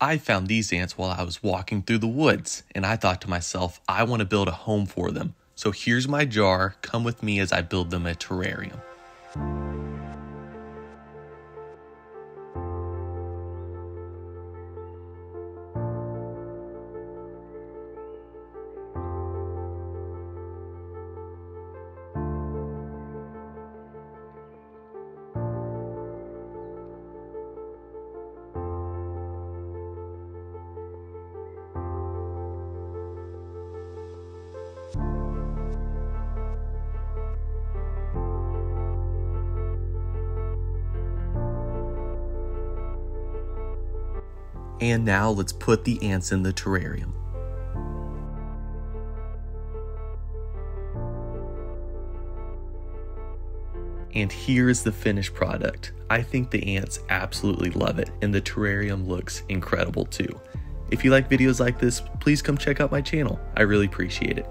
I found these ants while I was walking through the woods, and I thought to myself, I want to build a home for them. So here's my jar, come with me as I build them a terrarium. And now let's put the ants in the terrarium. And here is the finished product. I think the ants absolutely love it, and the terrarium looks incredible too. If you like videos like this, please come check out my channel. I really appreciate it.